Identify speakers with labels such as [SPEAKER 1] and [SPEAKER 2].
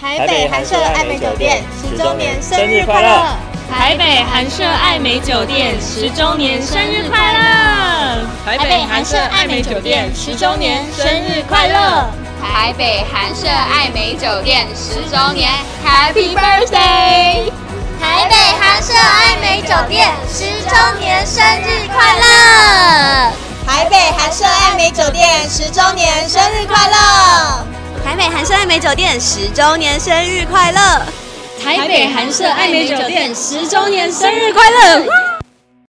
[SPEAKER 1] 台北韩舍爱美酒店十周年生日快乐！
[SPEAKER 2] 台北韩舍爱美酒店十周年生日快乐！
[SPEAKER 3] 台北韩舍爱美酒店十周年生日快乐！
[SPEAKER 4] 台北韩舍爱美酒店十周年，Happy Birthday！
[SPEAKER 5] 台北韩舍爱美酒店十周年生日快乐！
[SPEAKER 1] 台北韩舍爱美酒店十周年生日快乐！
[SPEAKER 6] 台北韩舍爱美酒店十周年生日快乐！
[SPEAKER 2] 台北韩舍爱美酒店十周年生日快乐！